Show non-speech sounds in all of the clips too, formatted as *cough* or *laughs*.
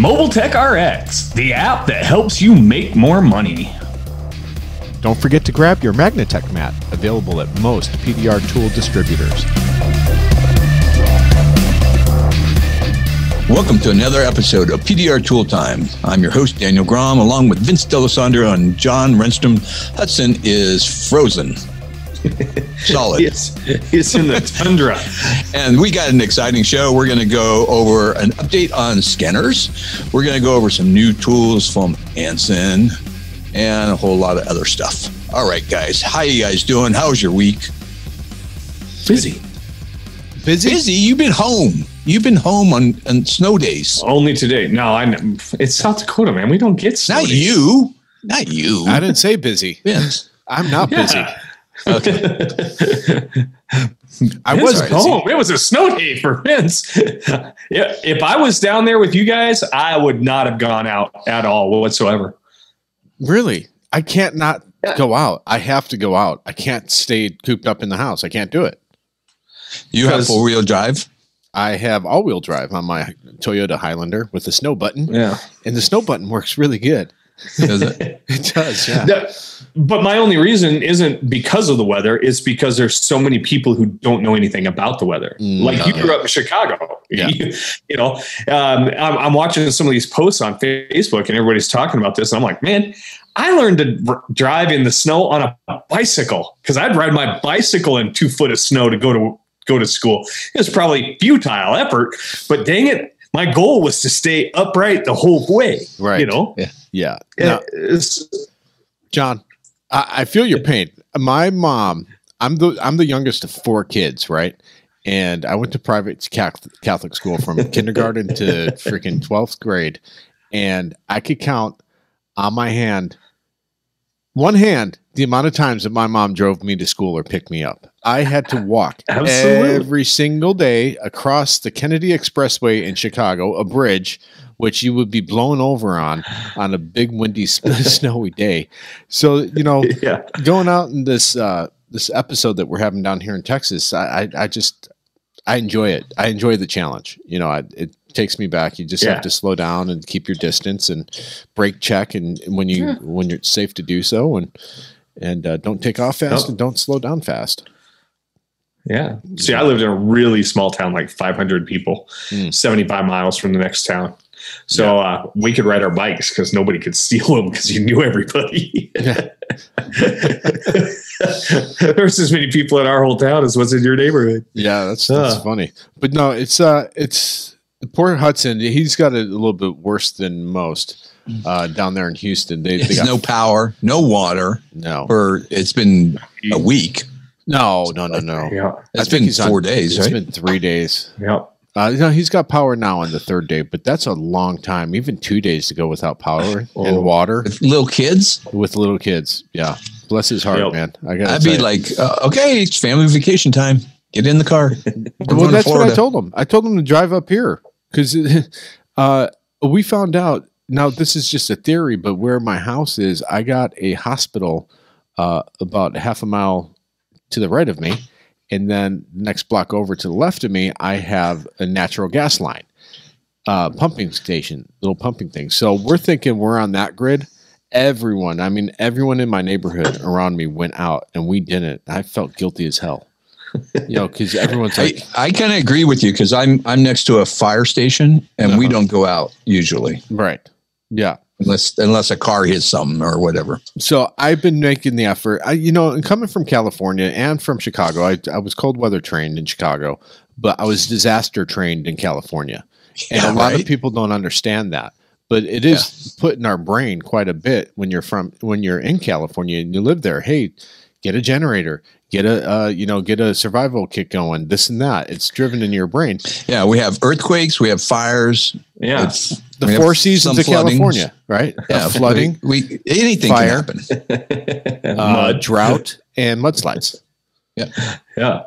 Mobile Tech RX, the app that helps you make more money. Don't forget to grab your Magnatek mat, available at most PDR tool distributors. Welcome to another episode of PDR Tool Time. I'm your host, Daniel Gromm, along with Vince Dalessandro and John Renstrom. Hudson is frozen. *laughs* Solid. Yes, he's in the tundra. and we got an exciting show. We're going to go over an update on scanners. We're going to go over some new tools from Anson and a whole lot of other stuff. All right, guys. How are you guys doing? How's your week? Busy. Busy? Busy. You've been home. You've been home on, on snow days. Only today. No, I. know. It's South Dakota, man. We don't get snow. Not days. you. Not you. I didn't say busy. Vince. I'm not Yeah. busy. Okay. *laughs* I was was home. It was a snow day for Vince. *laughs* yeah, if I was down there with you guys, I would not have gone out at all whatsoever. Really? I can't not Yeah. go out. I have to go out. I can't stay cooped up in the house. I can't do it. You have four wheel drive? I have all wheel drive on my Toyota Highlander with the snow button, Yeah. and the snow button works really good. Does it? *laughs* It does, yeah. No, but my only reason isn't because of the weather. It's because there's so many people who don't know anything about the weather. Mm, like you grew up in Chicago. Yeah. You, *laughs* you know, um, I'm, I'm watching some of these posts on Facebook and everybody's talking about this. And I'm like, man, I learned to r- drive in the snow on a bicycle because I'd ride my bicycle in two foot of snow to go to go to school. It was probably futile effort, but dang it, my goal was to stay upright the whole way. Right. You know, Yeah. Yeah, Now, John, I, I feel your pain. My mom, I'm the I'm the youngest of four kids, right? And I went to private Catholic Catholic school from *laughs* kindergarten to freaking twelfth grade, and I could count on my hand, one hand, the amount of times that my mom drove me to school or picked me up. I had to walk *laughs* Absolutely. every single day across the Kennedy Expressway in Chicago, a bridge which you would be blown over on on a big windy *laughs* snowy day. So you know, *laughs* yeah. going out in this uh, this episode that we're having down here in Texas, I, I, I just I enjoy it. I enjoy the challenge. You know, I, it takes me back. You just Yeah. have to slow down and keep your distance and brake check, and, and when you when you're safe to do so, and and uh, don't take off fast No. and don't slow down fast. Yeah. See, I lived in a really small town, like 500 people, Mm. 75 miles from the next town. So uh, we could ride our bikes because nobody could *laughs* steal them because you knew everybody. *laughs* There's as many people in our whole town as was in your neighborhood. Yeah, that's that's Uh. funny. But no, it's uh it's poor Hudson. He's got it a little bit worse than most uh down there in Houston. They, they got no power, no water, no or it's been a week. no no no no. Yeah. It's I think been he's on- four days, It's right? been three days. Yeah. Uh, no, he's got power now on the third day, but that's a long time. Even two days to go without power *laughs* Oh. and water With little kids, with little kids. Yeah, bless his heart, Yep. man. I got. I'd be like, uh, okay, it's family vacation time. Get in the car. *laughs* Well, that's what I told him. I told him to drive up here because *laughs* uh, we found out. Now this is just a theory, but where my house is, I got a hospital uh, about half a mile to the right of me, and then next block over to the left of me, I have a natural gas line, uh, pumping station, little pumping thing. So we're thinking we're on that grid. Everyone, I mean, everyone in my neighborhood around me went out, and we didn't. I felt guilty as hell. You know, because everyone's *laughs* I, like, I kind of agree with you because I'm I'm next to a fire station and we Uh-huh. don't go out usually Right. Yeah. Unless unless a car hits something or whatever. So I've been making the effort. I, you know, and coming from California and from Chicago, I, I was cold weather trained in Chicago, but I was disaster trained in California. And Yeah, a lot right. of people don't understand that. But it is put in our brain quite a bit when you're from when you're in California and you live there. Hey, get a generator, get a uh, you know, get a survival kit going, this and that. It's driven in your brain. Yeah, we have earthquakes, we have fires. Yeah. it's- The we have four seasons some of floodings. California, right? Yeah, Uh, *laughs* flooding, We, we anything Fire. can happen. *laughs* uh, Mud. *laughs* drought, and mudslides. Yeah.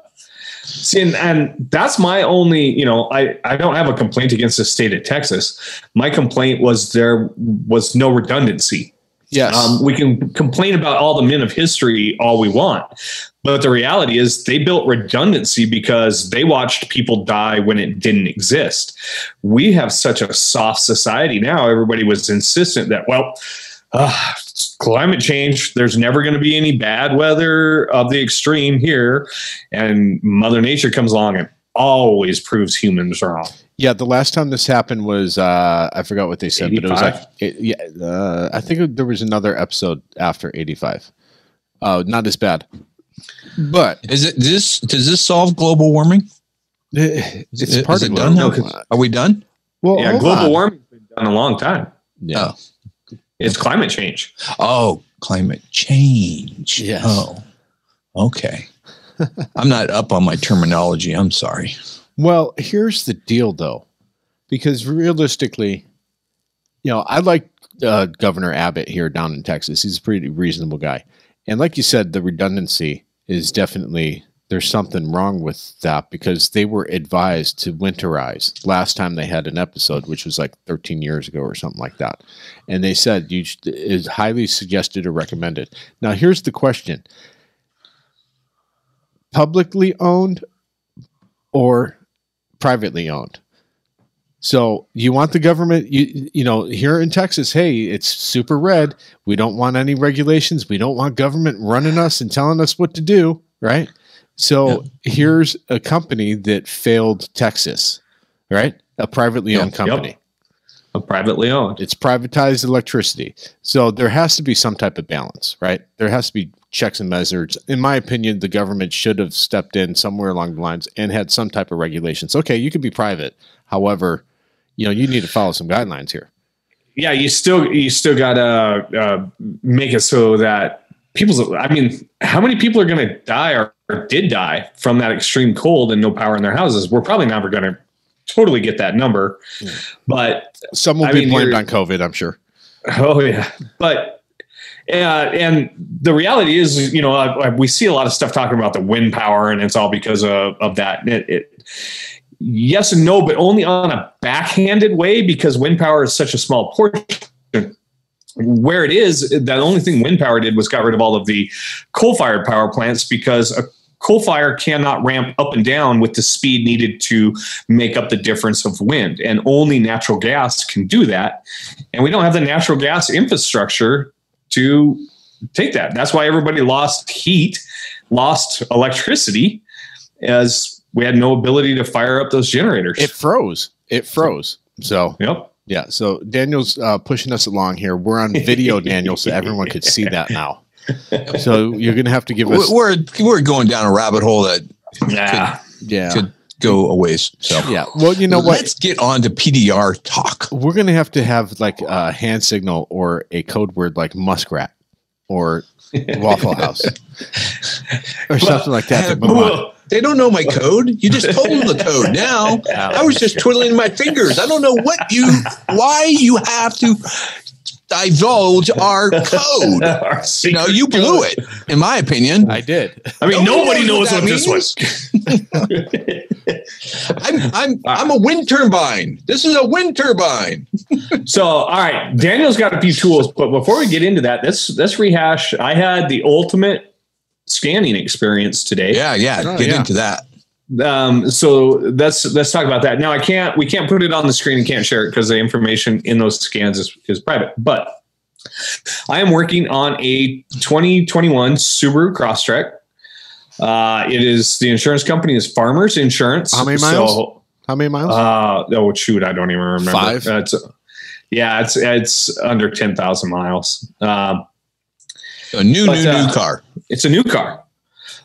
See, and, and that's my only, you know, I, I don't have a complaint against the state of Texas. My complaint was there was no redundancy. Yes. Um, we can complain about all the men of history all we want, but the reality is they built redundancy because they watched people die when it didn't exist. We have such a soft society now. Everybody was insistent that, well, uh, climate change, there's never going to be any bad weather of the extreme here. And Mother Nature comes along and always proves humans wrong. Yeah, the last time this happened was uh, I forgot what they said, but it was like it, yeah. Uh, I think it- there was another episode after eighty five. Uh, not as bad, but Is it this? Does this solve global warming? it's Is it- part is of it it. done now? No, Are we done? Well, yeah, global on. warming's been done a long time. Yeah. Oh. It's climate change. Oh, climate change. Yes. Oh, okay. *laughs* I'm not up on my terminology. I'm sorry. Well, here's the deal, though, because realistically, you know, I like uh, Governor Abbott here down in Texas. He's a pretty reasonable guy, and like you said, the redundancy is definitely there's something wrong with that because they were advised to winterize last time they had an episode, which was like 13 years ago or something like that, and they said you is highly suggested or recommended. Now, here's the question: publicly owned or privately owned. So you want the government, you you know, here in Texas, hey, it's super red. We don't want any regulations. We don't want government running us and telling us what to do, right? So here's a company that failed Texas, right? A privately owned company. Yep. A privately owned. It's privatized electricity. So there has to be some type of balance, right? There has to be checks and measures. In my opinion, the government should have stepped in somewhere along the lines and had some type of regulations. Okay, you can be private. However, you know, you need to follow some guidelines here. yeah, you still you still gotta uh, make it so that people's. I mean, how many people are going to die or, or did die from that extreme cold and no power in their houses? We're probably never going to totally get that number, but Some will I be mean, blamed on COVID, I'm sure. Oh yeah, but uh, and the reality is, you know, uh, we see a lot of stuff talking about the wind power, and it's all because of of that. It, it, yes and no, but only on a backhanded way because wind power is such a small portion. Where it is, the only thing wind power did was got rid of all of the coal-fired power plants because a coal fire cannot ramp up and down with the speed needed to make up the difference of wind, and only natural gas can do that and we don't have the natural gas infrastructure to take that. That's why everybody lost heat, lost electricity, as we had no ability to fire up those generators. It froze. It froze. So yep. yeah. So Daniel's uh, pushing us along here. We're on video, Daniel, so everyone could see that now. So you're gonna have to give us We're we're going down a rabbit hole that Yeah. yeah. could go a ways. So Yeah. Well, you know what? Let's get on to PDR talk. We're gonna have to have like a hand signal or a code word like muskrat or Waffle House *laughs* or something like that. Well, They don't know my code. You just told them the code. Now *laughs* oh, I was just twiddling my fingers. I don't know what you, why you have to divulge *laughs* our code. our You know, you blew it, in my opinion. I did. I mean, nobody, Nobody knows knows what what this was. *laughs* I'm I'm ah. I'm a wind turbine. This is a wind turbine. *laughs* So, all right, Daniel's got a few tools, but before we get into that, let's let's rehash. I had the ultimate scanning experience today. Yeah, yeah. Oh, get yeah. into that. Um, so let's let's talk about that. Now, I can't we can't put it on the screen and can't share it because the information in those scans is, is private. But I am working on a 2021 Subaru Crosstrek. Uh, it is the insurance company is Farmers Insurance. How many miles? So, How many miles? uh, oh shoot, I don't even remember. Five? It's, yeah, it's it's under ten thousand miles. Um, A new, But, new, uh, new car. it's a new car.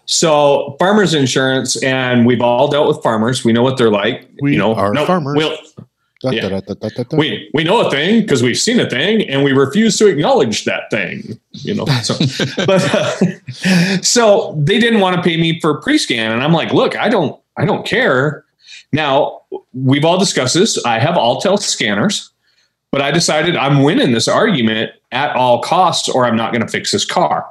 So farmers insurance, and we've all dealt with farmers. We know what they're like. We you know, are farmers. We'll, Da, yeah. da, da. we we know a thing because we've seen a thing, and we refuse to acknowledge that thing. You know, so *laughs* but uh, *laughs* so they didn't want to pay me for pre-scan, and I'm like, look, I don't I don't care. Now we've all discussed this. I have Autel scanners, but I decided I'm winning this argument at all costs, or I'm not going to fix this car.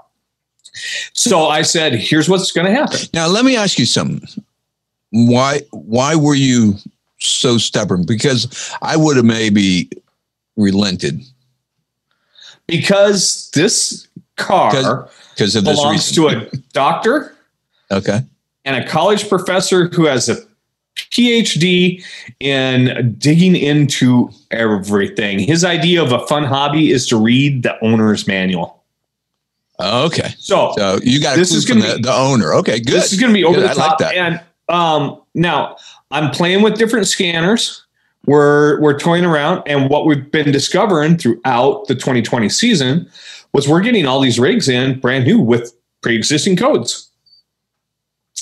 So I said, here's what's going to happen. Now let me ask you something. Why why were you so stubborn? Because I would have maybe relented. Because this car Because of this belongs reason. to a doctor okay. and a college professor who has a PhD in digging into everything. His idea of a fun hobby is to read the owner's manual. Okay. So, So you got This is gonna the, be- the owner. Okay, good. this is going to be over Good. the like top. that. And um, now I'm playing with different scanners. We're we're toying around, and what we've been discovering throughout the 2020 season was we're getting all these rigs in brand new with pre-existing codes.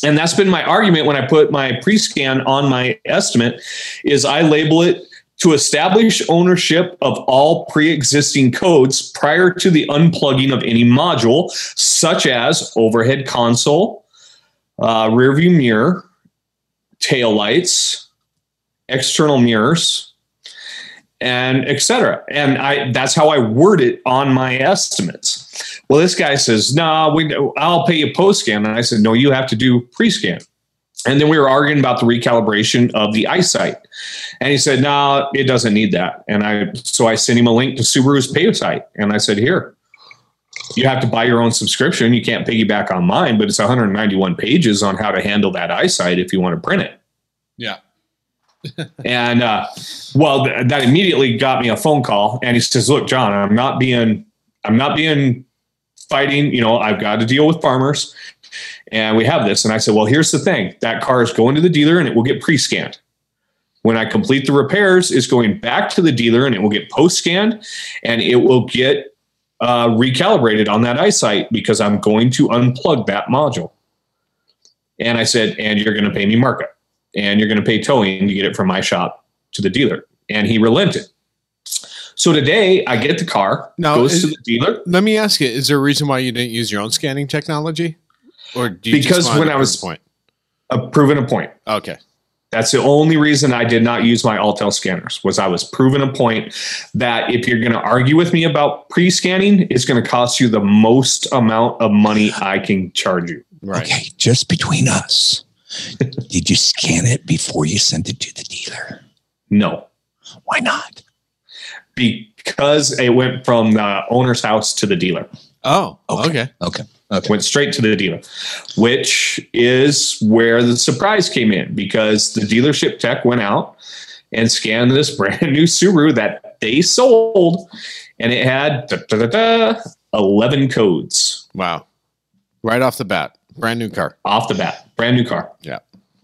And that's been my argument when I put my pre-scan on my estimate is I label it to establish ownership of all pre-existing codes prior to the unplugging of any module, such as overhead console, uh, rear view mirror, tail lights, external mirrors, and etc. And I that's how I word it on my estimates. Well, this guy says, "No, nah, we I'll pay you post scan," and I said, "No, you have to do pre scan." And then we were arguing about the recalibration of the eyesight, and he said, "No, nah, it doesn't need that." And I so I sent him a link to Subaru's pay site, and I said, "Here." You have to buy your own subscription. You can't piggyback on mine, but it's 191 pages on how to handle that eyesight if you want to print it. Yeah. *laughs* And uh, well, th- that immediately got me a phone call, and he says, "Look, John, I'm not being, I'm not being fighting. You know, I've got to deal with farmers, and we have this." And I said, "Well, here's the thing: that car is going to the dealer, and it will get pre-scanned. When I complete the repairs, it's going back to the dealer, and it will get post-scanned, and it will get uh, recalibrated on that eyesight because I'm going to unplug that module." And I said, "And you're going to pay me markup." and you're going to pay towing to get it from my shop to the dealer. And he relented. So today I get the car, Now, goes is- to the dealer Let me ask you: Is there a reason why you didn't use your own scanning technology, or do you Because just when I was- point? uh, proven a point. Okay, That's the only reason I did not use my Autel scanners was I was proven a point that if you're going to argue with me about pre-scanning, it's going to cost you the most amount of money I can charge you. right. Okay, just between us. *laughs* Did you scan it before you sent it to the dealer? No, Why not? because it went from the owner's house to the dealer. Oh, Okay. okay. Okay. Okay. went straight to the dealer, which is where the surprise came in because the dealership tech went out and scanned this *laughs* brand new Subaru that they sold, and it had da, da, da, da, 11 codes Wow. Right off the bat, brand new car. off the bat, brand new car. Yeah.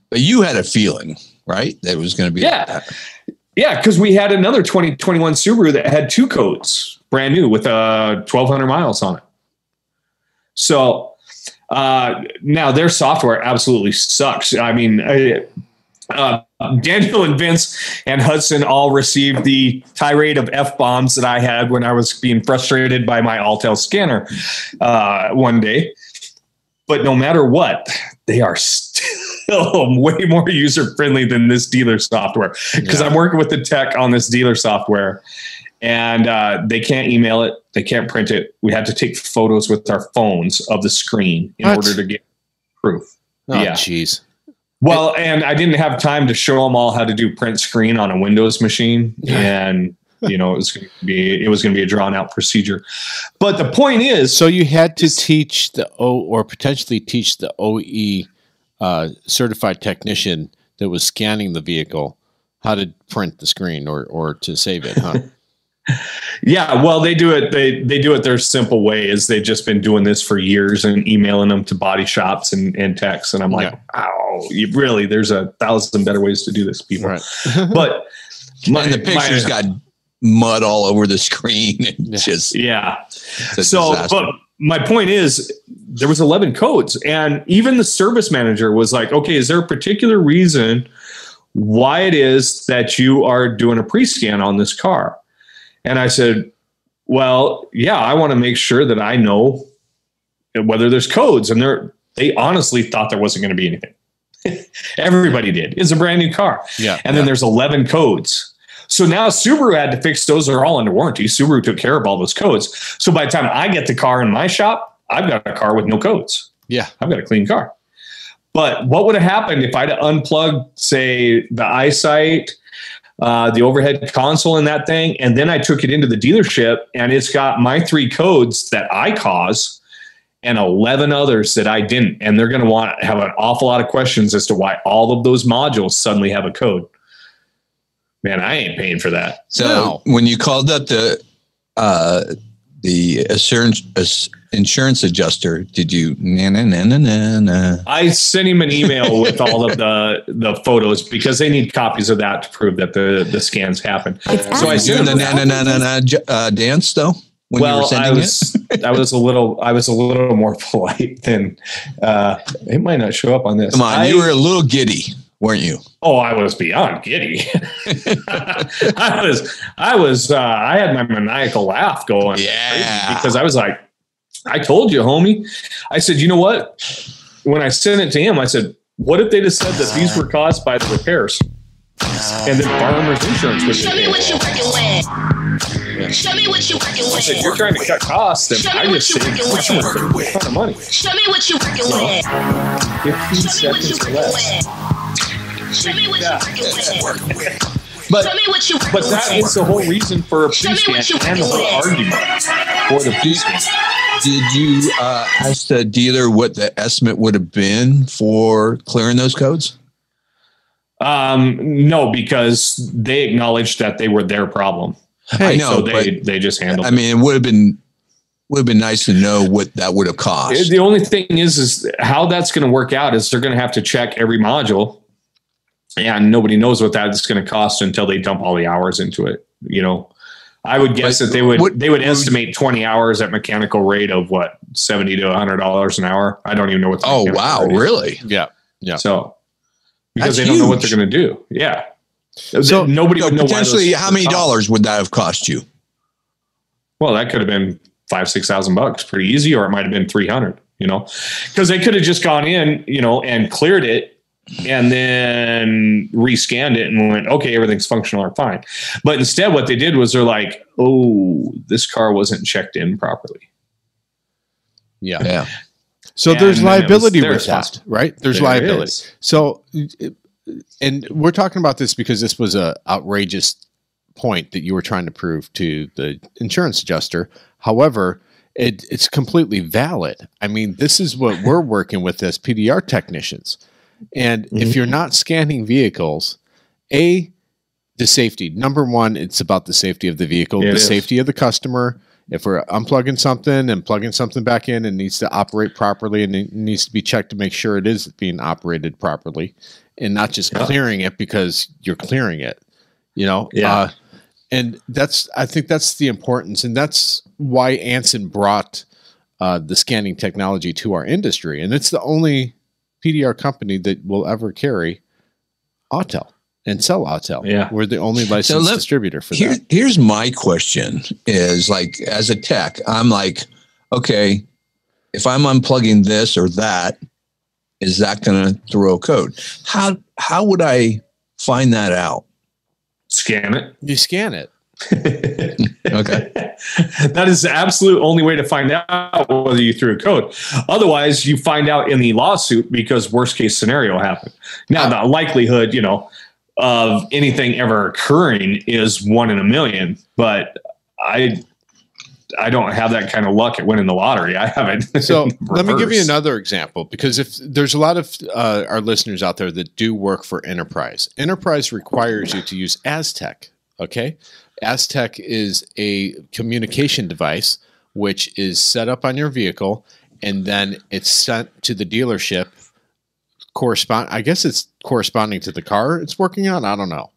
But you had a feeling, right? That it was going to be. Yeah. Like that. Yeah, because we had another 2021 Subaru that had two codes, brand new with uh, 1,200 miles on it. So uh, now their software absolutely sucks. I mean, I, uh, Daniel and Vince and Hudson all received the tirade of f bombs that I had when I was being frustrated by my Autel scanner uh, one day. But no matter what, they are still *laughs* way more user friendly than this dealer software because Yeah. I'm working with the tech on this dealer software and uh, they can't email it, they can't print it. We had to take photos with our phones of the screen in What? order to get proof. Oh, Yeah. jeez. Well, and I didn't have time to show them all how to do print screen on a Windows machine, and you know it was going to be it was going to be a drawn out procedure. But the point is, So you had to teach the O or potentially teach the OE uh, certified technician that was scanning the vehicle how to print the screen or or to save it, huh? *laughs* yeah, well, they do it. They they do it their simple way. Is they've just been doing this for years and emailing them to body shops and and techs. And I'm like, oh, you really? There's a thousand better ways to do this, people. right. *laughs* But my, and the pictures my- got mud all over the screen. *laughs* And Yeah. just yeah. it's so disaster. but my point is there was 11 codes and even the service manager was like okay is there a particular reason why it is that you are doing a pre-scan on this car and i said well yeah i want to make sure that i know whether there's codes and they're they honestly thought there wasn't going to be anything *laughs* everybody did it's a brand new car Yeah. and then there's 11 codes. So now Subaru had to fix those. They're all under warranty. Subaru took care of all those codes. So by the time I get the car in my shop, I've got a car with no codes. Yeah. I've got a clean car. But what would have happened if I'd unplugged, say, the eyesight, uh, the overhead console in that thing, and then I took it into the dealership, and it's got my three codes that I cause and 11 others that I didn't. And they're going to want to have an awful lot of questions as to why all of those modules suddenly have a code. Man, I ain't paying for that. So No. when you called up the uh, the assurance ass- insurance adjuster, did you na na na na na na? I sent him an email *laughs* with all of the the photos because they need copies of that to prove that the the scans happen. So I Doing sent the him. na na na na na uh, dance though when you were Well, I was I was a little I was a little more *laughs* polite than uh, it might not show up on this. Come on, I- you were a little giddy, weren't you? Oh, I was beyond giddy. *laughs* I was, I was, uh, I had my maniacal laugh going. Yeah. because I was like, I told you, homie. I said, you know what? When I sent it to him, I said, what if they just said that these were caused by the repairs? And then farmers insurance would Show me what you're working with. Show me what you're working I said, you're trying to cut costs, then Show me I what just you saved working with. customers a ton of money. Show me what you're working with. 15 Show me what you seconds or working less. with. Show me what you working with. But Show me what you But working that with. the whole reason for a Show me pre-scan what you and the whole argument for the pre-scan. Did you uh, ask the dealer what the estimate would have been for clearing those codes? Um, no, because they acknowledged that they were their problem. I know, so they they just handled. I mean, it would have been would have been nice to know what that would have cost. The only thing is, is how that's going to work out is they're going to have to check every module, and nobody knows what that's going to cost until they dump all the hours into it. You know, I would guess But that they would what- they would estimate twenty hours at mechanical rate of what seventy to hundred dollars an hour. I don't even know what. the Oh wow, rate is. really? Yeah. Yeah. So because That's they don't know what they're going to do. Yeah. So- nobody So would know why potentially, those- how many dollars would that have cost you? Well, that could have been five, six thousand bucks, pretty easy, or it might have been three hundred. You know, because they could have just gone in, you know, and cleared it, and then rescanned it and went, okay, everything's functional or fine. But instead, what they did was they're like, oh, this car wasn't checked in properly. Yeah. Yeah. So And there's then was liability their with that, right? There's There liability. is. So, uh, and we're talking about this because this was a outrageous point that you were trying to prove to the insurance adjuster. However, it, it's completely valid. I mean, this is what we're working with as PDR technicians. And if you're not scanning vehicles, a the safety number one, it's about the safety of the vehicle, It the is. safety of the customer. If we're unplugging something and plugging something back in, it needs to operate properly and it needs to be checked to make sure it is being operated properly and not just Yeah. clearing it because you're clearing it. You know, Yeah. Uh, and that's I think that's the importance, and that's why Anson brought uh, the scanning technology to our industry, and it's the only PDR company that will ever carry Autel and sell Autel. Yeah. we're the only licensed let- distributor for Here, that. here's my question: Is like as a tech, I'm like, okay, if I'm unplugging this or that, is that going to throw a code? How how would I find that out? Scan it. You scan it. *laughs* Okay. *laughs* that is the absolute only way to find out whether you threw a code. Otherwise, you find out in the lawsuit because worst case scenario happened. Now, the likelihood, you know, of anything ever occurring is one in a million, but I I don't have that kind of luck at winning the lottery. I haven't. *laughs* So let me give you another example because if there's a lot of uh, our listeners out there that do work for enterprise, enterprise requires you to use asTech. Okay, asTech is a communication device which is set up on your vehicle and then it's sent to the dealership. Correspond, I guess it's corresponding to the car it's working on. I don't know.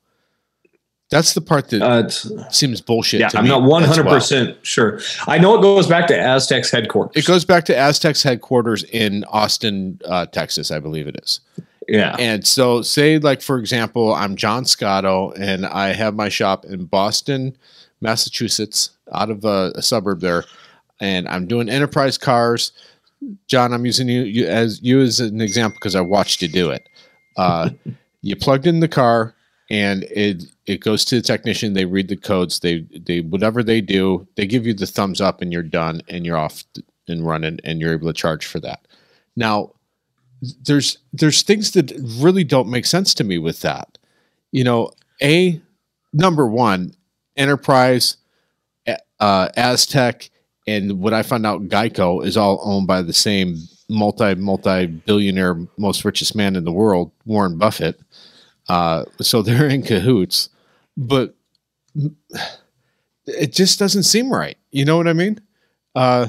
That's the part that Uh, seems bullshit. yeah, to I'm me not as 100 well. percent sure. I know it goes back to asTech's headquarters. It goes back to asTech's headquarters in Austin, uh, Texas, I believe it is. Yeah, And so, say, like, for example, I'm John Scotto and I have my shop in Boston, Massachusetts, out of a, a suburb there, and I'm doing enterprise cars. John, I'm using you, you as you as an example because I watched you do it. Uh, *laughs* you plugged in the car and it it goes to the technician. They read the codes. They they whatever they do, they give you the thumbs up and you're done and you're off and running and you're able to charge for that. Now, there's there's things that really don't make sense to me with that. You know, a number one, Enterprise, uh, asTech, and what I found out, Geico is all owned by the same multi multi billionaire, most richest man in the world, Warren Buffett. Uh, so they're in cahoots, but it just doesn't seem right. You know what I mean? Uh,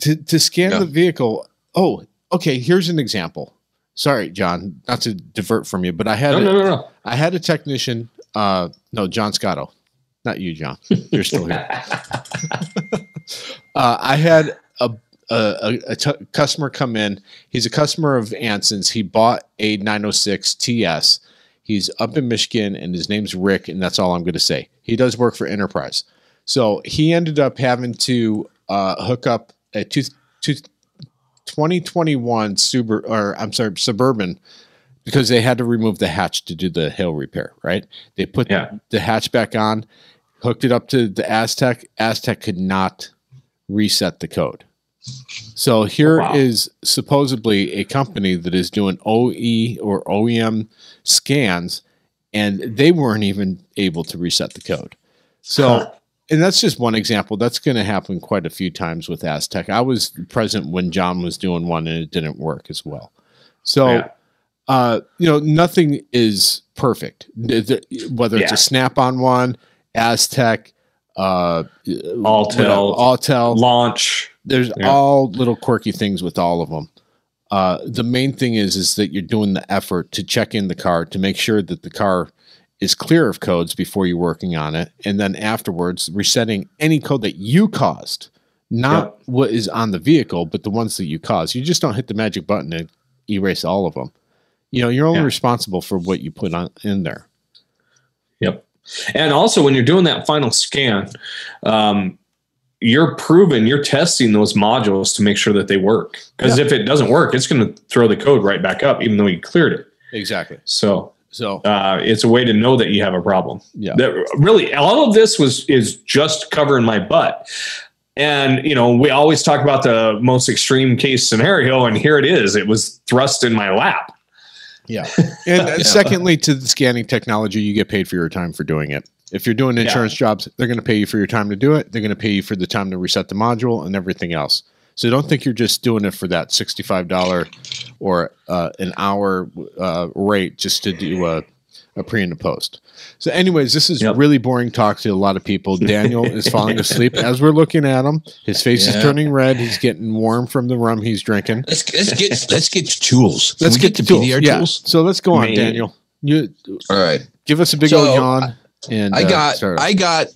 to to scan Yeah. the vehicle. Oh, okay. Here's an example. Sorry, John, not to divert from you, but I had No, a- no, no, no. I had a technician. Uh, no, John Scotto, not you, John. You're still here. *laughs* uh, I had a a, a, t- customer come in. He's a customer of Anson's. He bought a 906 TS. He's up in Michigan, and his name's Rick, and that's all I'm going to say. He does work for Enterprise, so he ended up having to uh, hook up a two, two, 2021 Subaru, or I'm sorry, Suburban because they had to remove the hatch to do the hail repair, right? They put Yeah. the hatch back on, hooked it up to the asTech. asTech could not reset the code. So here is Wow. supposedly a company that is doing OE or OEM scans, and they weren't even able to reset the code. So, Huh. And that's just one example. That's going to happen quite a few times with asTech. I was present when John was doing one, and it didn't work as well. So, Yeah. uh, you know, nothing is perfect. Th- th- Whether it's Yeah. a Snap-on one, asTech, uh, Autel. Autel, Launch. there's Yeah. all little quirky things with all of them. Uh, the main thing is is that you're doing the effort to check in the car to make sure that the car is clear of codes before you're working on it, and then afterwards resetting any code that you caused, not what is on the vehicle, but the ones that you caused. You just don't hit the magic button and erase all of them. You know, you're only Yeah. responsible for what you put on in there. Yep. And also, when you're doing that final scan, um, you're proving, you're testing those modules to make sure that they work. Because Yeah. if it doesn't work, it's going to throw the code right back up, even though you cleared it. Exactly. So So uh, it's a way to know that you have a problem. yeah, That really, all of this was is just covering my butt. And you know, we always talk about the most extreme case scenario, and here it is. It was thrust in my lap. Yeah. *laughs* And uh, secondly, to the scanning technology, you get paid for your time for doing it. If you're doing insurance jobs, they're going to pay you for your time to do it. They're going to pay you for the time to reset the module and everything else. So don't think you're just doing it for that $65 or uh, an hour uh, rate just to do a, a pre and a post. So, anyways, this is Yep. really boring talk to a lot of people. Daniel is *laughs* falling asleep as we're looking at him. His face is turning red. He's getting warm from the rum he's drinking. Let's let's get let's get to tools. Can Let's we get, to to tools. PDR yeah. tools. So let's go on, Man. Daniel. You All right. give us a big So, old yawn. And I uh, got start off. I got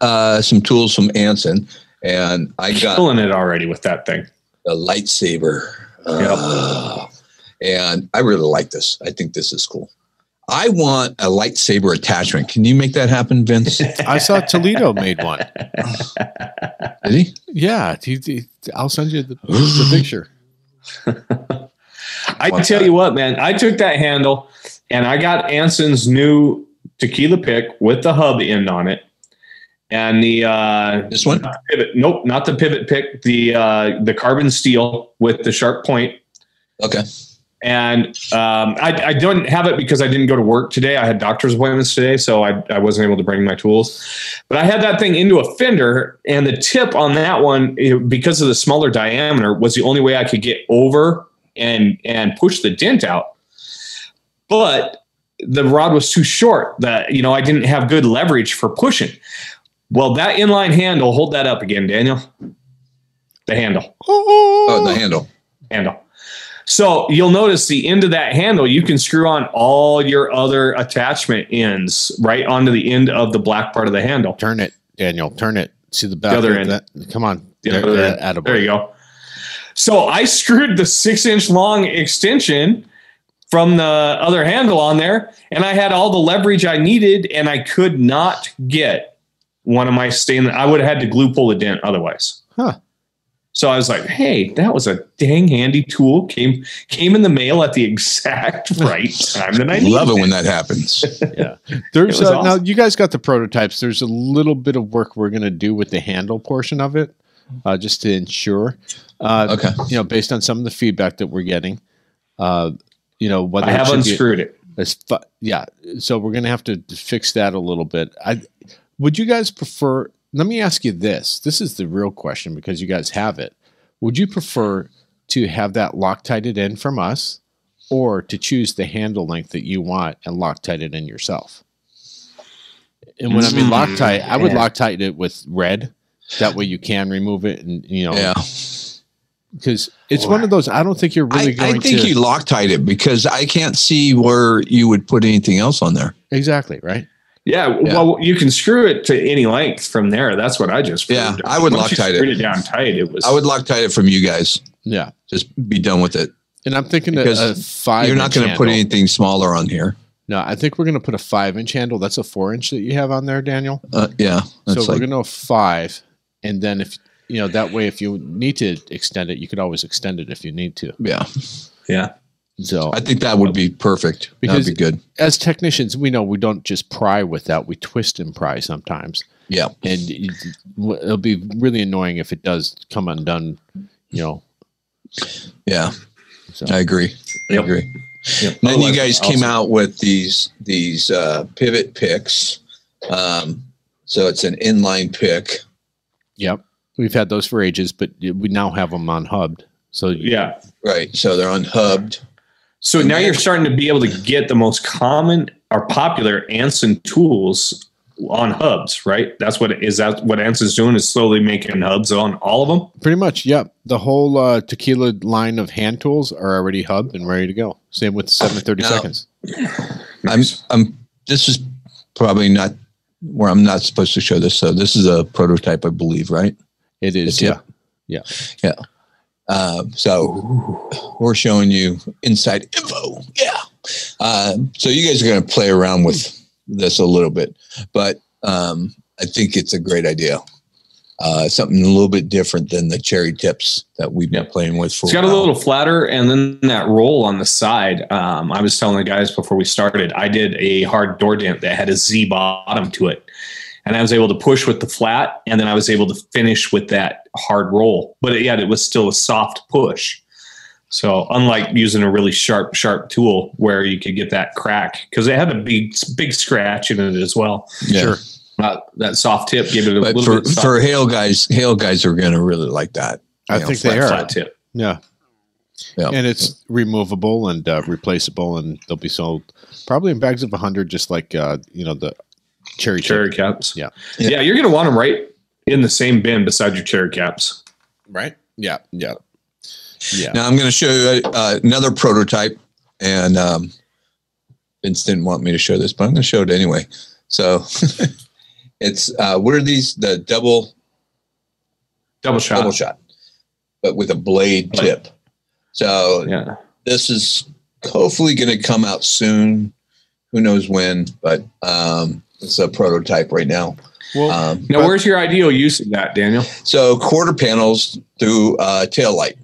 uh, some tools from Anson, and I got Killing it already with that thing. a lightsaber. Uh, and I really like this. I think this is cool. I want a lightsaber attachment. Can you make that happen, Vince? *laughs* I saw Toledo made one. Did he? Yeah, he, he- I'll send you the, *gasps* the picture. I What's tell that? you what, man, I took that handle and I got Anson's new tequila pick with the hub end on it. And the uh This one? not pivot, nope, not the pivot pick, the uh the carbon steel with the sharp point. Okay. And um, I, I don't have it because I didn't go to work today. I had doctor's appointments today, so I, I wasn't able to bring my tools. But I had that thing into a fender, and the tip on that one, it- because of the smaller diameter, was the only way I could get over and and push the dent out. But the rod was too short. That you know I didn't have good leverage for pushing. Well, that inline handle, hold that up again, Daniel. The handle Oh, the handle. handle. So you'll notice the end of that handle, you can screw on all your other attachment ends right onto the end of the black part of the handle. Turn it, Daniel. Turn it. See the back. other end. That. Come on. The There, other there, end. There you go. So I screwed the six inch long extension from the other handle on there, and I had all the leverage I needed, and I could not get one of my stainless. I would have had to glue pull the dent otherwise. Huh. So I was like, "Hey, that was a dang handy tool. came came in the mail at the exact *laughs* right time that I needed." Love it it. when that happens. *laughs* Yeah, there's It was uh, now you guys got the prototypes. There's a little bit of work we're going to do with the handle portion of it, uh, just to ensure. Uh, Okay. You know, based on some of the feedback that we're getting, uh, you know, whether I it have should be- unscrewed it. It's fu- yeah. So we're gonna have to fix that a little bit. I would you guys prefer? Let me ask you this. This is the real question because you guys have it. Would you prefer to have that Loctited in from us, or to choose the handle length that you want and Loctite it in yourself? And when I mean Mm, Loctite, I would yeah. Loctite it with red. That way you can remove it, and you know, Yeah. because it's one of those. I don't think you're really I, I going think to you Loctite it because I can't see where you would put anything else on there. exactly right. Yeah, Yeah. well, you can screw it to any length from there. That's what I just. Yeah. I would Once you Loctite it. screwed it down tight. It was. I would Loctite it from you guys. Yeah, Just be done with it. and I'm thinking a, Because a five. You're not going to put anything smaller on here. No, I think we're going to put a five inch handle. That's a four inch that you have on there, Daniel. Uh, yeah, that's so we're going to go five, and then if you know that way, if you need to extend it, you could always extend it if you need to. yeah. yeah. So I think that would be perfect. Because- That'd be good. as technicians, we know we don't just pry with that; we twist and pry sometimes, Yeah, and it- it'll be really annoying if it does come undone. You know, yeah. so I agree. I agree. Yep. And then you Otherwise, guys came out with these these uh, pivot picks. Um, so it's an inline pick. yep, we've had those for ages, but we now have them on hubbed. So Yeah. Right. So they're unhubbed. So now you're starting to be able to get the most common or popular Anson tools on hubs, right? That's what is that what Anson's doing is slowly making hubs on all of them. Pretty much, yep. The whole uh, tequila line of hand tools are already hubbed and ready to go. Same with seven and Now- seconds. I'm I'm this is probably not where I'm not supposed to show this. So this is a prototype, I believe, right? It is, The yeah. tip. Uh, so we're showing you inside info. Yeah. Uh, so you guys are going to play around with this a little bit, but um, I think it's a great idea. Uh, something a little bit different than the cherry tips that we've been playing with for It's got a little flatter, and then that roll on the side. Um, I was telling the guys before we started, I did a hard door dent that had a Z bottom to it, and I was able to push with the flat, and then I was able to finish with that hard roll. But yet, it was still a soft push. So unlike using a really sharp, sharp tool where you could get that crack, because it had a big, big scratch in it as well. Yeah. Sure. Uh, that soft tip gave it a But little for, bit soft, for hail guys, hail guys are going to really like that. I know, think flat- they are. flat tip. Yeah. Yeah. And it's removable and uh, replaceable, and they'll be sold probably in bags of 100, just like, uh, you know, the cherry Cherry chip. caps. Yeah. Yeah. yeah, you're gonna want them right in the same bin beside your cherry caps. Right? Yeah. Yeah. Yeah. Now I'm going to show you uh, another prototype, and um, Vince didn't want me to show this, but I'm going to show it anyway. So *laughs* it's uh, what are these? The double Double shot. double shot, but with a blade Blade. tip. So Yeah. this is hopefully going to come out soon. Who knows when? But um, it's a prototype right now. Well, Um, Now, where's your ideal use of that, Daniel? So quarter panels through uh, tail light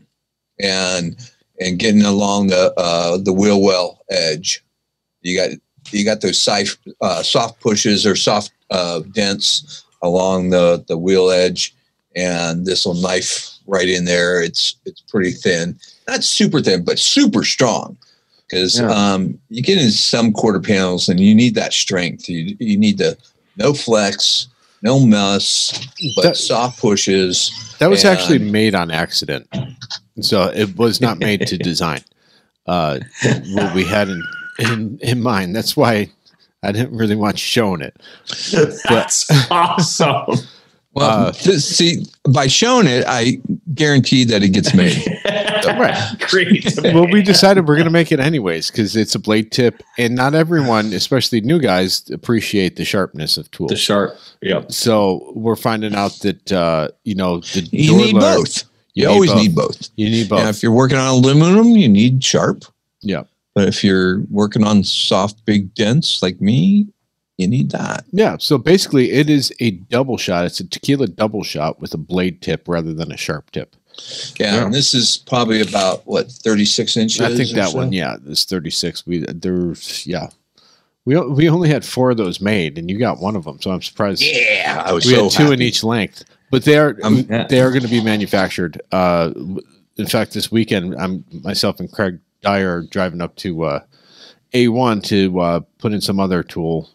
and and getting along the uh, the wheel well edge. You got you got those soft, uh, soft pushes or soft uh, dents along the the wheel edge, and this will knife right in there. It's it's pretty thin, not super thin, but super strong. Because Yeah. um, you get in some quarter panels and you need that strength. You you need the no flex, no mess, but That- soft pushes. that was actually made on accident. So it was not made to *laughs* design uh, what we had in, in, in mind. That's why I didn't really want you showing it. *laughs* That's awesome. Well, Uh, th- see, by showing it, I guarantee that it gets made. *laughs* Right. Great. well, we decided we're going to make it anyways because it's a blade tip, and not everyone, especially new guys, appreciate the sharpness of tools. the sharp. Yeah. so we're finding out that uh, you know the You door need lug- both. You You, need always both. need both. You need both. Yeah, if you're working on aluminum, you need sharp. Yeah. But if you're working on soft, big dents like me, you need that. Yeah. So basically, it is a double shot. It's a tequila double shot with a blade tip rather than a sharp tip. Yeah, Yeah. and this is probably about what 36 inches. I think that so? one, yeah, is thirty six. We there's yeah, we we only had four of those made, and you got one of them. So I'm surprised. Yeah, I was we so had two in each length, but they are Um, yeah. they are going to be manufactured. Uh, in fact, this weekend, I'm myself and Craig Dyer are driving up to uh, A1 to uh, put in some other tool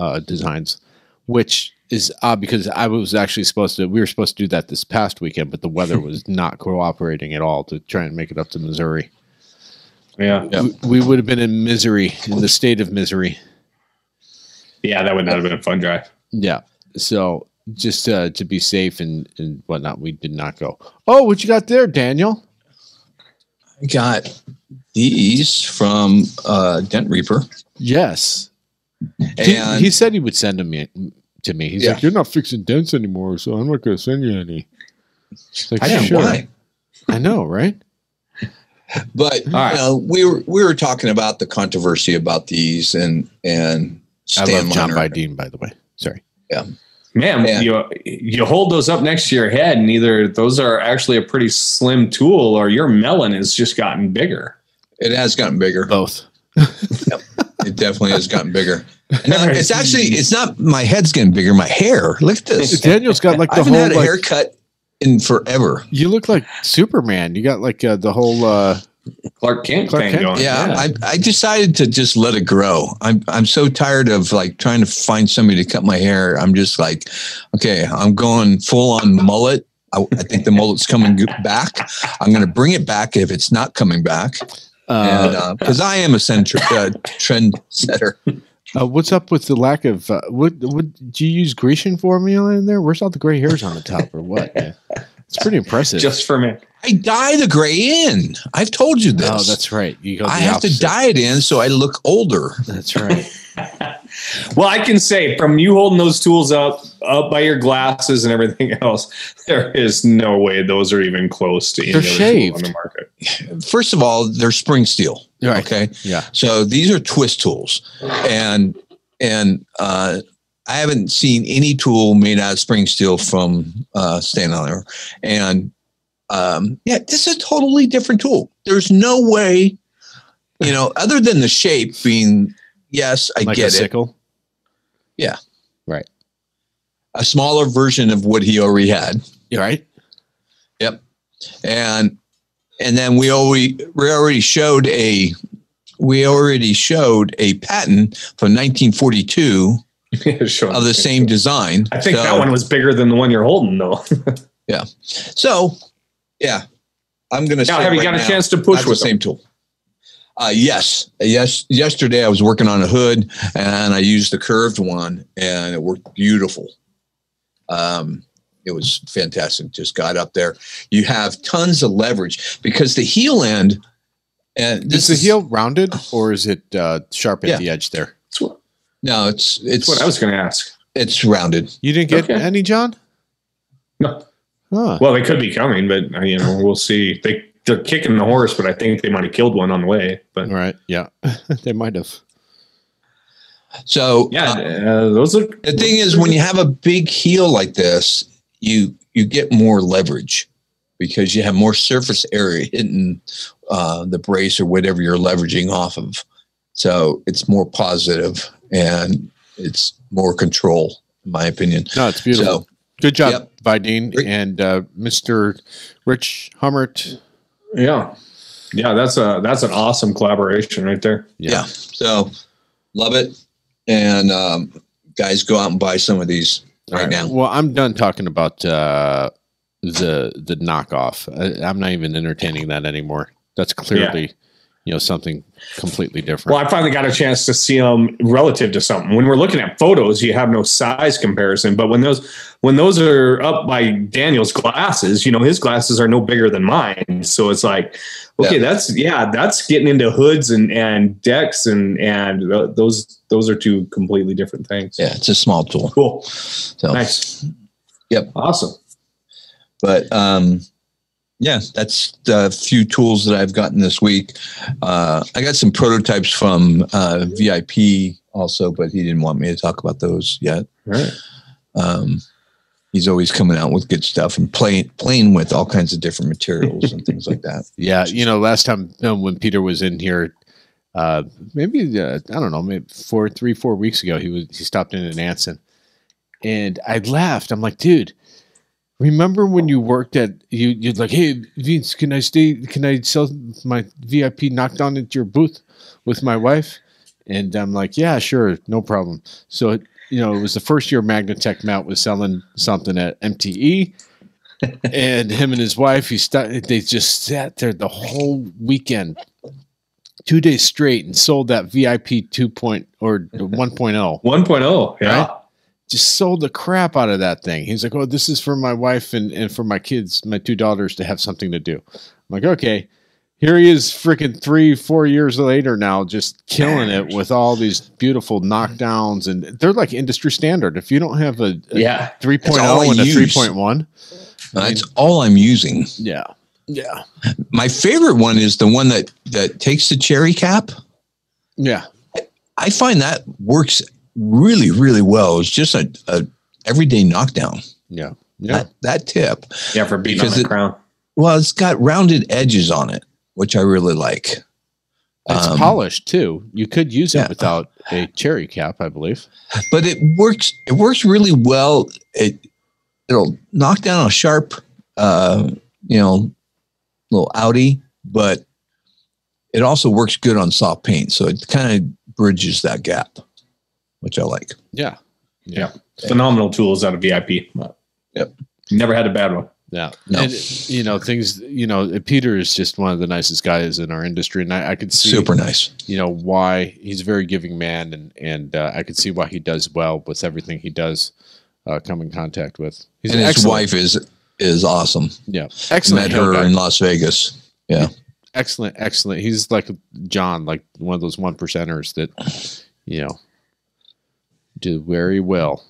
uh, designs, which is odd because I was actually supposed to. We were supposed to do that this past weekend, but the weather *laughs* was not cooperating at all to try and make it up to Missouri. Yeah. Yeah. We, we would have been in misery, in the state of misery. Yeah, that would not have been a fun drive. Yeah. So just uh, to be safe and, and whatnot, we did not go. Oh, what you got there, Daniel? I got these from uh, Dent Reaper. Yes. He, And he said he would send them to me. He's Yeah. like, "You're not fixing dents anymore, so I'm not going to send you any." It's like, I didn't sure. why. I know, right? But you uh, know, we were we were talking about the controversy about these and and I Stan love John Liner. Bideen, by the way. Sorry. Yeah. Man, Yeah. you you hold those up next to your head, and either those are actually a pretty slim tool, or your melon has just gotten bigger. It has gotten bigger. Both. It definitely has gotten bigger. *laughs* And uh, it's actually it's not my head's getting bigger. My hair. Look at this. *laughs* Daniel's got like I the haven't whole. had a like- haircut in forever. you look like Superman. You got like uh, the whole. Uh, Clark Kent Clark thing Kent? going. Yeah, I, I decided to just let it grow. I'm I'm so tired of like trying to find somebody to cut my hair. I'm just like, okay, I'm going full on mullet. I, I think the mullet's coming back. I'm going to bring it back if it's not coming back, and uh, because I am a centri- uh, trend setter. uh, what's up with the lack of? Uh, what? What? Do you use Grecian formula in there? Where's all the gray hairs on the top, or what? *laughs* man? It's pretty impressive. just for me. I dye the gray in. I've told you this. oh, that's right. You go. I the have to dye it in so I look older. That's right. *laughs* *laughs* Well, I can say from you holding those tools up up by your glasses and everything else, there is no way those are even close to any They're shaved. on the market. First of all, they're spring steel. Right. Okay. Yeah. So these are twist tools, and and uh, I haven't seen any tool made out of spring steel from uh, Stanley. And um, yeah, this is a totally different tool. There's no way, you know, other than the shape being. Yes, I like a get it. sickle. Yeah. Right. A smaller version of what he already had. You right? Yep. And and then we already we already showed a we already showed a patent from 1942 *laughs* Sure. of the same design. I think So- that one was bigger than the one you're holding, though. *laughs* Yeah. So, yeah, I'm gonna. now, say have you right got a now, chance to push that's the with same tool? Uh, yes, yes. Yesterday I was working on a hood and I used the curved one, and it worked beautiful. Um, it was fantastic. Just got up there. You have tons of leverage because the heel end. And Is the heel rounded or is it uh, sharp at Yeah. the edge there? That's what, No, it's it's that's what I was going to ask. it's rounded. You didn't get Okay. any, John? No. Huh. Well, they could be coming, but uh, you know, we'll see. They they're kicking the horse, but I think they might have killed one on the way. But All right. Yeah. *laughs* they might have. So yeah, uh, uh, those are the thing is, when you have a big heel like this, you you get more leverage because you have more surface area hitting uh, the brace or whatever you're leveraging off of. So it's more positive and it's more control, in my opinion. No, it's beautiful. So Good job, Yep. Vidine and uh, Mr. Rich Hummert. Yeah, yeah. That's a that's an awesome collaboration right there. yeah. so love it, and um, guys, go out and buy some of these right, now. Well, I'm done talking about uh, the the knockoff. I, I'm not even entertaining that anymore. That's clearly, you know, something completely different. Well, I finally got a chance to see them relative to something. When we're looking at photos, you have no size comparison, but when those when those are up by Daniel's glasses, you know his glasses are no bigger than mine. So it's like, okay, that's yeah, that's getting into hoods and and decks and and th- those those are two completely different things. Yeah, it's a small tool. Cool, So nice. Yep. awesome. but um yeah that's the few tools that i've gotten this week uh i got some prototypes from uh vip also but he didn't want me to talk about those yet right. um he's always coming out with good stuff and playing playing with all kinds of different materials and things like that *laughs* Yeah, you know, last time when Peter was in here, uh, maybe uh, I don't know, maybe four, three, four weeks ago, he was he stopped in at Anson, and I laughed. I'm like, dude, remember when you worked at you? You'd like, hey, Vince, can I stay? Can I sell my VIP knockdown at your booth with my wife? And I'm like, yeah, sure, no problem. So, you know, it was the first year Magnatek Mat was selling something at MTE. *laughs* and him and his wife, he st- they just sat there the whole weekend, two days straight, and sold that VIP 2. Point, or 1.0. 1.0. Yeah. Right? Just sold the crap out of that thing. He's like, oh, this is for my wife and, and for my kids, my two daughters to have something to do. I'm like, okay. Here he is, freaking three, four years later now, just killing it with all these beautiful knockdowns, and they're like industry standard. If you don't have a, a Yeah. 3.0 all oh I and a use. 3.1, That's all I'm using. yeah, yeah, My favorite one is the one that that takes the cherry cap. yeah, I find that works really, really well. It's just a, a everyday knockdown. yeah, yeah. That, that tip. Yeah. For beating on Because the it- crown. Well, it's got rounded edges on it, which I really like. It's Um, polished too. You could use yeah. it without a cherry cap, I believe. But it works. It works really well. It it'll knock down a sharp, uh, you know, little outie, but it also works good on soft paint. So it kind of bridges that gap, which I like. Yeah, Yeah. Phenomenal tools out of VIP. Yep. Never had a bad one. yeah. No. And, you know, things. You know, Peter is just one of the nicest guys in our industry, and I, I could see Super nice. you know why he's a very giving man and and uh, i could see why he does well with everything he does uh, come in contact with he's and an his excellent wife is is awesome. yeah excellent Met her guy. in Las Vegas. Yeah. excellent excellent he's like john like one of those one percenters that you know do very well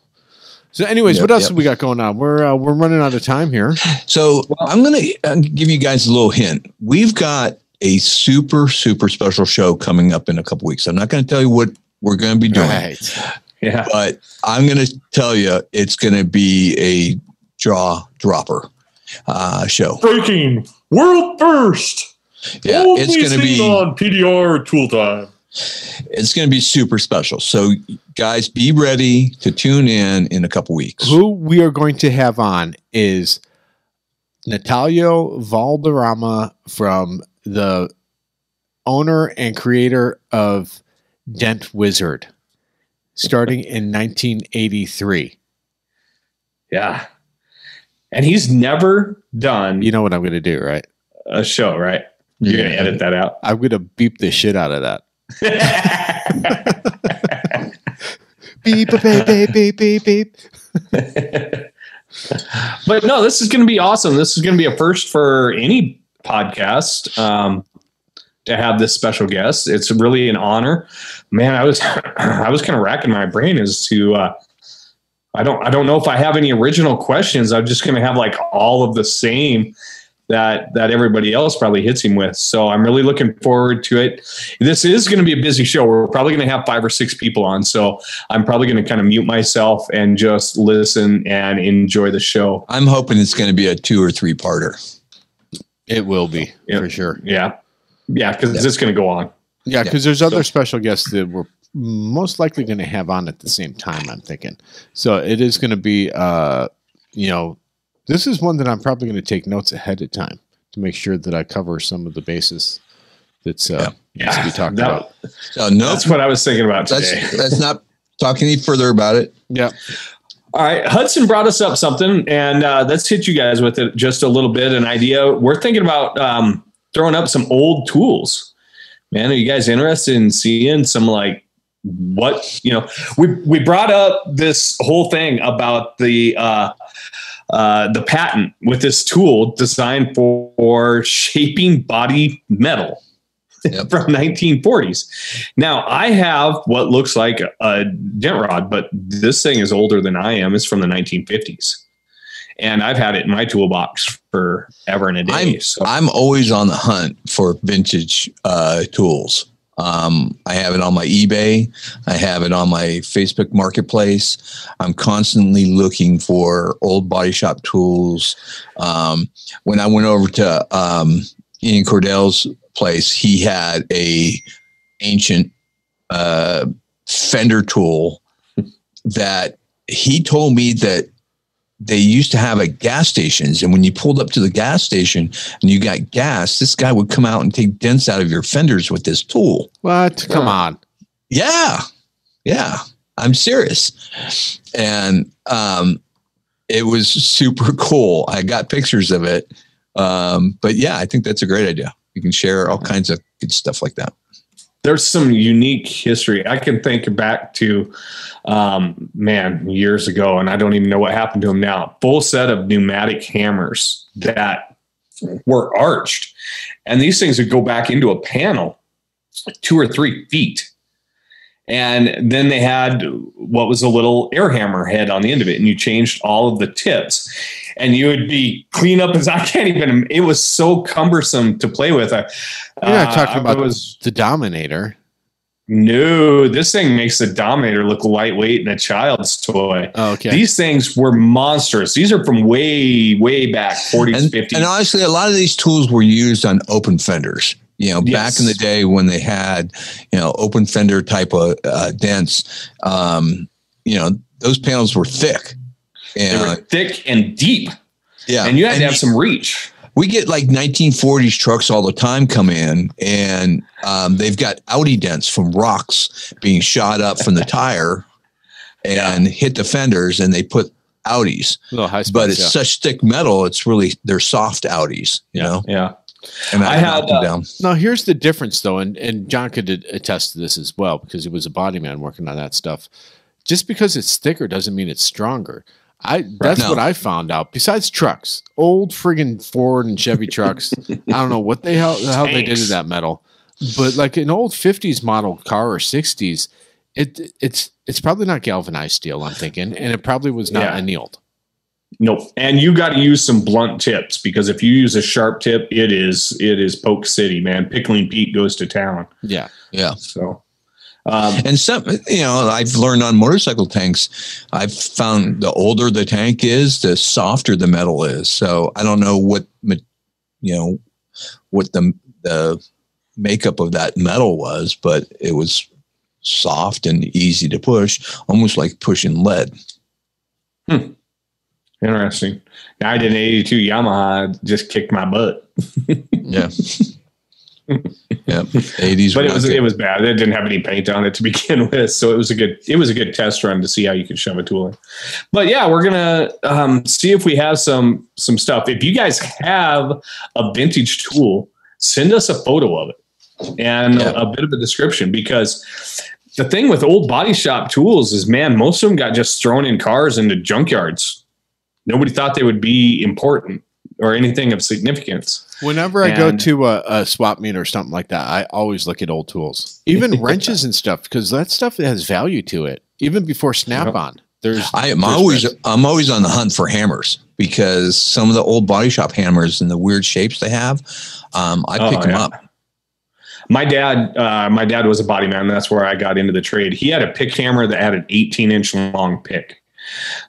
so anyways Yep, what else yep. have we got going on we're uh, we're running out of time here So I'm going to give you guys a little hint. We've got a super, super special show coming up in a couple weeks. I'm not going to tell you what we're going to be doing, right Yeah. but I'm going to tell you it's going to be a jaw dropper uh, show. Breaking world first. Yeah, Only it's going to be on PDR Tool Time. It's going to be super special. So guys, be ready to tune in in a couple weeks. who we are going to have on is Natalio Valderrama from the owner and creator of Dent Wizard, starting in 1983. Yeah. And he's never done You know what I'm going to do, right? a show, right? You're going to edit that out. I'm going to beep the shit out of that. Beep, beep, beep, beep, beep, beep. but no, this is going to be awesome. This is going to be a first for any podcast um, to have this special guest. It's really an honor, man. I was *clears throat* I was kind of racking my brain as to uh, I don't I don't know if I have any original questions. I'm just going to have like all of the same that that everybody else probably hits him with. So I'm really looking forward to it. This is going to be a busy show. We're probably going to have five or six people on. So I'm probably going to kind of mute myself and just listen and enjoy the show. I'm hoping it's going to be a two or three parter. It will be Yep. for sure. Yeah. Yeah. Cause Yeah. it's going to go on. Yeah, Yeah. because there's other So- special guests that we're most likely going to have on at the same time. I'm thinking, so it is going to be, uh, you know, this is one that I'm probably going to take notes ahead of time to make sure that I cover some of the bases that's uh, needs to be talked that- about. So no, That's what I was thinking about today. let's *laughs* let's not talk any further about it. Yeah, All right. Hudson brought us up something and uh, let's hit you guys with it just a little bit. An idea. We're thinking about um, throwing up some old tools. Man, are you guys interested in seeing some like what you know? We we brought up this whole thing about the uh, uh, the patent with this tool designed for, for shaping body metal *laughs* Yep. from 1940s. Now I have what looks like a, dent rod, but this thing is older than I am. It's from the 1950s, and I've had it in my toolbox forever and a day. I'm so I'm always on the hunt for vintage uh, tools. Um, I have it on my eBay. I have it on my Facebook Marketplace. I'm constantly looking for old body shop tools. Um, when I went over to um, Ian Cordell's place, he had a ancient uh, fender tool that he told me that they used to have at gas stations. And when you pulled up to the gas station and you got gas, this guy would come out and take dents out of your fenders with this tool. what? Come on. Yeah, yeah, I'm serious. And um, it was super *laughs* cool. I got pictures of it. Um, but yeah, I think that's a great idea. You can share all kinds of good stuff like that. There's some unique history. I can think back to, um, man, years ago, and I don't even know what happened to him now. Full set of pneumatic hammers that were arched, and these things would go back into a panel two or three feet. And then they had what was a little air hammer head on the end of it, and you changed all of the tips. And you would be clean up as *laughs* I can't even. It was so cumbersome to play with. I, You're not uh, talking I about was the Dominator. no, this thing makes the Dominator look lightweight and a child's toy. Oh, okay. These things were monstrous. These are from way, way back, 40s, And, 50s. and honestly, a lot of these tools were used on open fenders. You know, back in the day when they had, you know, open fender type of uh, dents, um, you know, those panels were thick. they were And thick and deep, yeah, and you had to have some reach. we get like 1940s trucks all the time come in and um, they've got outie dents from rocks being shot up from the tire *laughs* and hit the fenders and they put outies, little high but it's yeah. such thick metal. It's really, they're soft outies, you Yeah. know, Yeah. And I I, had, uh, down. Now here's the difference, though, and and John could attest to this as well because he was a body man working on that stuff. Just because it's thicker doesn't mean it's stronger. I that's No. what I found out. Besides trucks, old friggin' Ford and Chevy trucks, I don't know what they how, how they did to that metal, but like an old '50s model car or '60s, it it's it's probably not galvanized steel. I'm thinking, and it probably was not Yeah. annealed. Nope. And you got to use some blunt tips because if you use a sharp tip, it is it is poke city, man. Pickling Pete goes to town. Yeah, Yeah. So um, And some, you know, I've learned on motorcycle tanks, I've found the older the tank is, the softer the metal is. So I don't know what, you know, what the, the makeup of that metal was, but it was soft and easy to push, almost like pushing lead. Interesting. Now I did an 82 Yamaha, just kicked my butt. *laughs* Yeah. *laughs* yeah. 80s. but it was good. it was bad. It didn't have any paint on it to *laughs* begin with, so it was a good it was a good test run to see how you could shove a tool in. But yeah, we're gonna um, see if we have some some stuff. If you guys have a vintage tool, send us a photo of it and Yeah. a, a bit of a description because. The thing with old body shop tools is, man, most of them got just thrown in cars into junkyards. Nobody thought they would be important or anything of significance. Whenever I go to a, a swap meet or something like that, I always look at old tools, *laughs* even wrenches and stuff, because that stuff has value to it. Even before Snap on, there's I am there's always wrench- I'm always on the hunt for hammers because some of the old body shop hammers and the weird shapes they have, um, I Oh, pick them yeah. up. My dad, uh, my dad was a body man. That's where I got into the trade. He had a pick hammer that had an 18 inch long pick.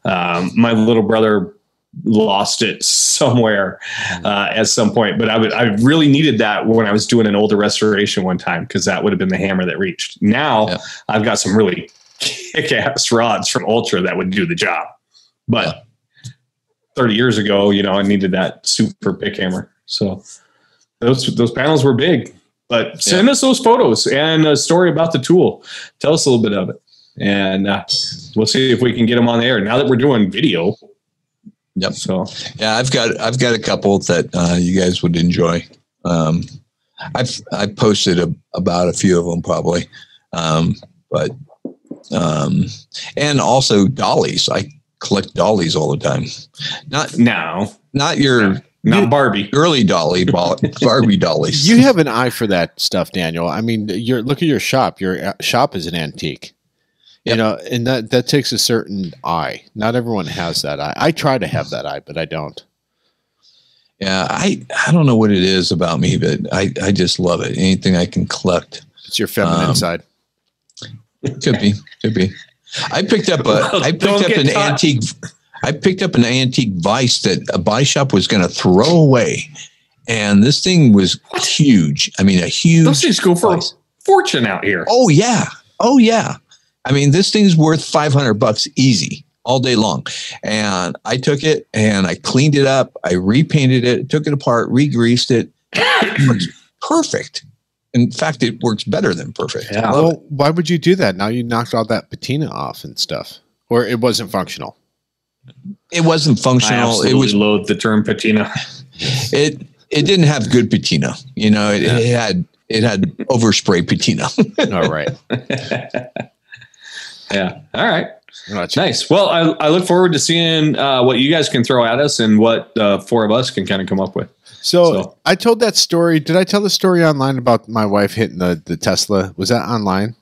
Um, my little brother lost it *laughs* somewhere uh, at some point, but I would, I really needed that when I was doing an older restoration one time because that would have been the hammer that reached. Now Yeah. I've got some really kick ass rods from Ultra that would do the job, but 30 years ago, you know, I needed that super pick hammer. So those those panels were big. But send us those photos and a story about the tool. Tell us a little bit of it, and uh, we'll see if we can get them on the air. Now that we're doing video, Yep. so Yeah, I've got I've got a couple that uh, you guys would enjoy. Um, I've I posted a, about a few of them probably, um, but um, and also dollies. I collect dollies all the time. Not now not your not Barbie. early dolly *laughs* Barbie dollies. You have an eye for that stuff, Daniel. I mean, your look at your shop. Your uh, shop is an antique. You know, and that that takes a certain eye. Not everyone has that eye. I try to have that eye, but I don't. Yeah, I I don't know what it is about me, but I I just love it. Anything I can collect. It's your feminine Um, side. Could be, could be. I picked up a Well, I picked up an caught. antique I picked up an antique vice that a buy shop was going to throw away. And this thing was huge. I mean, a huge Those things go for a fortune out here. Oh yeah. Oh yeah. I mean, this thing's worth 500 bucks easy all day long. And I took it and I cleaned it up. I repainted it, took it apart, re-greased it. It's perfect. In fact, it works better than perfect. Yeah. love it. Well, why would you do that? Now you knocked all that patina off and stuff, or it wasn't functional. It wasn't functional. absolutely It was loathe the term patina. it it didn't have good patina. You know, it, Yeah. it had it had overspray patina. *laughs* All right. *laughs* Yeah. All right. Nice. Well, I, I look forward to seeing uh, what you guys can throw at us and what uh, four of us can kind of come up with. So, So- I told that story. Did I tell the story online about my wife hitting the, the Tesla? Was that online?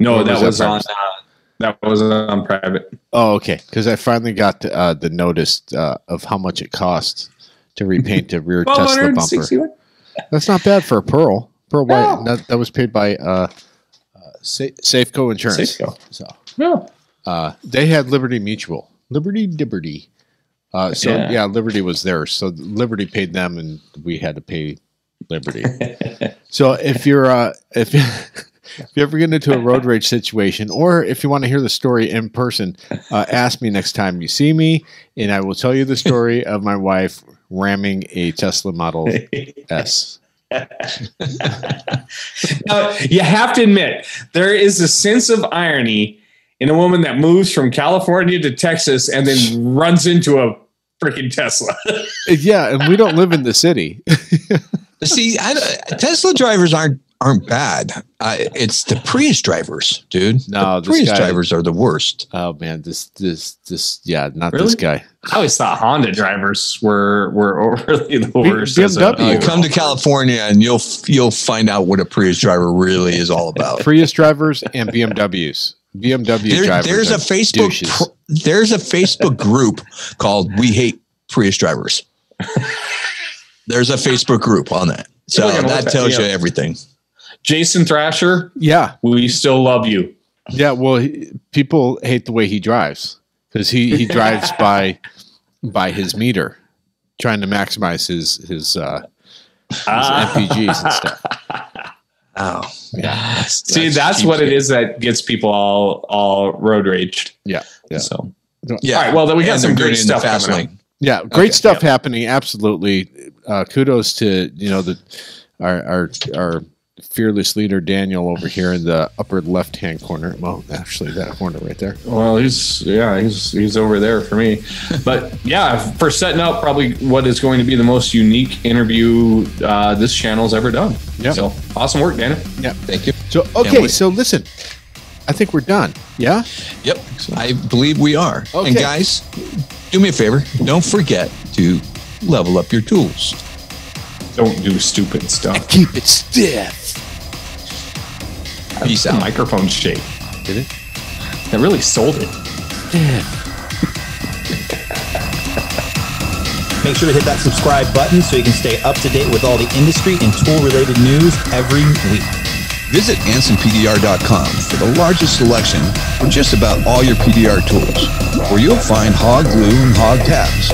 No, Or that was was, that on. private? Uh, that was on private. Oh, okay. Because I finally got the, uh, the notice uh, of how much it costs to repaint the rear *laughs* Tesla bumper. That's not bad for a Pearl. Pearl White. No. That, that was paid by uh, Sa- Safeco Insurance. Safeco. So No. uh, they had Liberty Mutual. Liberty Liberty. Uh, so Yeah. yeah. Liberty was there. So Liberty paid them, and we had to pay Liberty. *laughs* so if you're uh, if *laughs* if you ever get into a road rage situation, or if you want to hear the story in person, uh, ask me next time you see me, and I will tell you the story of my wife ramming a Tesla Model S. *laughs* *laughs* now, you have to admit, there is a sense of irony in a woman that moves from California to Texas and then runs into a freaking Tesla. *laughs* Yeah, and we don't live in the city. *laughs* See, I, Tesla drivers aren't aren't bad. Uh, it's the Prius drivers, dude. No, the this Prius guy- drivers are the worst. Oh man, this this this yeah, not Really? this guy. I always thought Honda drivers were were *laughs* really the worst. as a- BMW. Come to California and you'll you'll find out what a Prius driver really is all about. *laughs* Prius drivers and BMWs. BMW There- drivers. there's a Facebook douches. pro- there's a Facebook group called We Hate Prius Drivers. *laughs* There's a Facebook group on that. So We're gonna look that that- tells you everything. Jason Thrasher, Yeah, we still love you. yeah. Well, he, people hate the way he drives because he he drives *laughs* by by his meter, trying to maximize his his uh, his Ah. MPGs and stuff. *laughs* Oh, Yeah, See, that's, what it is that gets people all all road raged. yeah, yeah. So Yeah. All right, well, then we got And some great it in the stuff fast coming Yeah, great Okay, stuff happening. Absolutely. Uh, kudos to you know the our our our fearless leader Daniel over here in the upper left hand corner. Well, actually, that corner right there. Well, he's yeah, he's he's over there for me. But yeah, for setting up probably what is going to be the most unique interview uh, this channel's ever done. Yep. So awesome work, Daniel. Yeah. Thank you. So okay, so listen, I think we're done. Yeah. Yep, I believe we are. Okay. And guys, do me a favor. Don't forget to level up your tools. Don't do stupid stuff. Keep it stiff. Peace The out. microphone shake. Did it? That really sold it. Make sure to hit that subscribe button so you can stay up to date with all the industry and tool related news every week. Visit AnsonPDR.com for the largest selection of just about all your PDR tools, where you'll find Hawg glue and Hawg tabs.